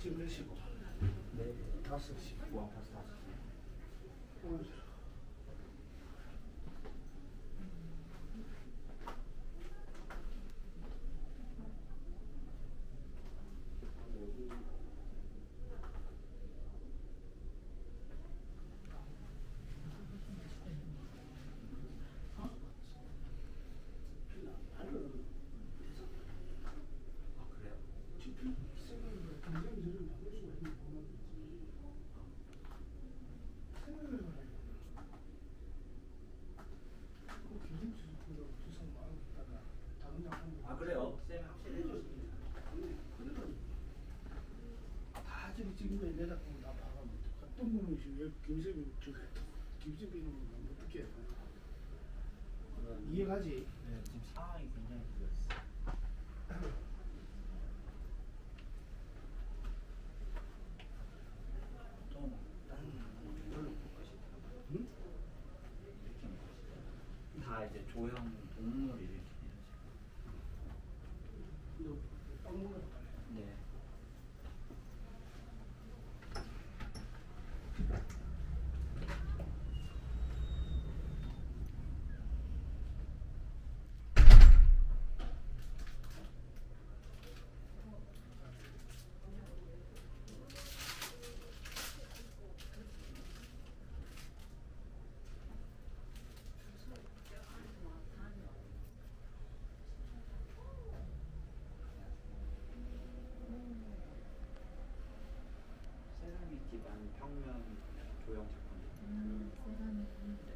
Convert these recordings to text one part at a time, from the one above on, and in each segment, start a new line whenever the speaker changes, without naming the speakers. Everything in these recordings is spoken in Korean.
지금 몇 시고?
네.
다섯 시.
와 벌써 다섯 시.
오늘
아 그래요?
GP 생각을 굉장히 저를 바꿀 수가 있는 방법이지. 생각을 해봐요. 그 김김수 그거 두성 마음 있다가 다른 장면
아 그래요? 쌤이 확실히 해줬습니다.
다 저기 지금까지 내가 보면 다 봐가면 어떤 분이 지금 왜 김세빈 저기 김세빈은 어떻게 해? 이해가지?
네 지금 상황이 굉장히 그랬어. 또 다른 걸로 볼 것이더라고요.
응?
이렇게 볼 것이더라고요. 다 이제 조형 동물 이렇게 이런 식으로.
너빵 먹으러 빨리.
네. 세라믹 기반 평면 조형 작품.
음, 세상에.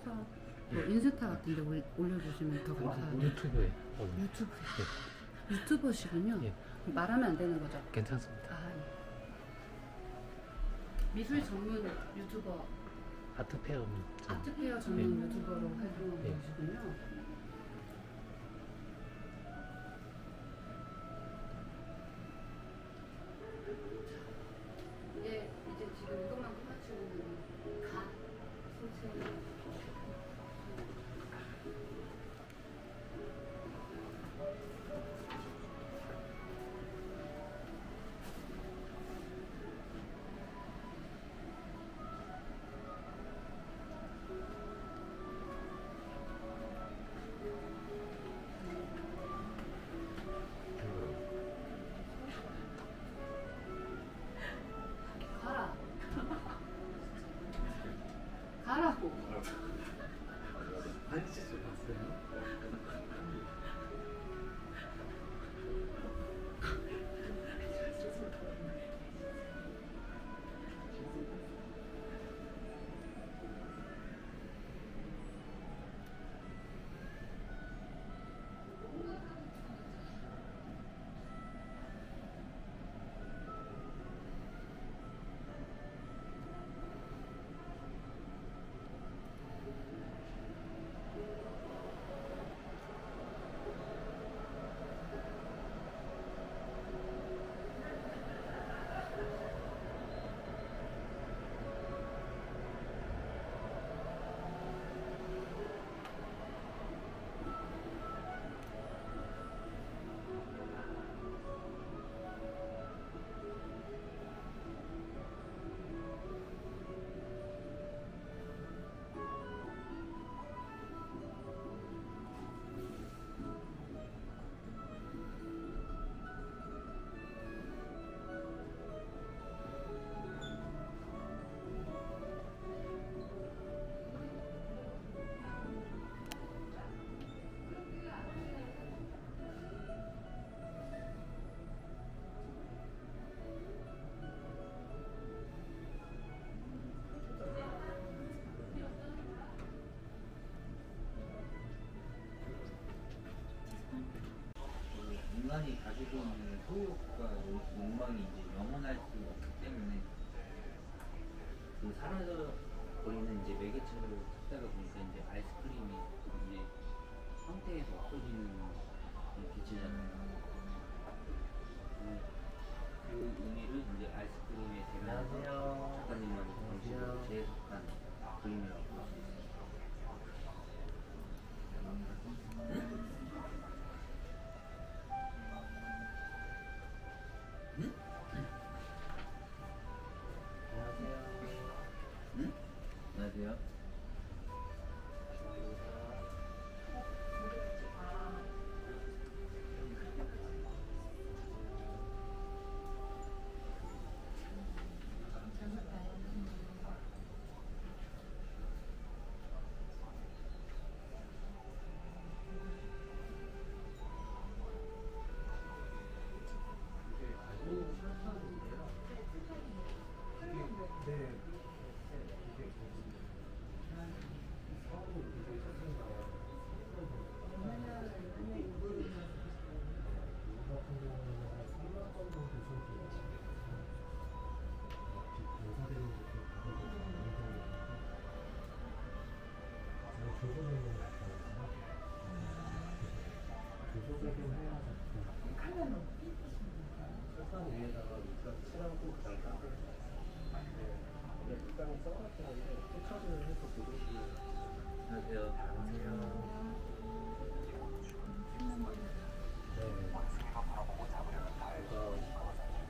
찍으셔서 뭐 인스타 같은 데 올- 올려주시면 더 감사하죠.
유튜브에 올려.
유튜브. 유튜버시군요.
예.
말하면 안 되는 거죠?
괜찮습니다.
아, 예. 미술 전문 유튜버,
아트 페어 좀
아트 페어 전문
예.
유튜버로 활동하고
예.
가
인간이 가지고 있는 소욕과 욕망이 이제 영원할 수 없기 때문에 그 사라져 버리는 이제 매개체를 찾다가 보니까 이제 아이스크림이 이제 형태에서 없어지는 그런 개체잖아요. 음, 그 의미를 이제 아이스크림의 작가님만의 방식으로 재해석한 그림이라고 안녕하세요.
그러니까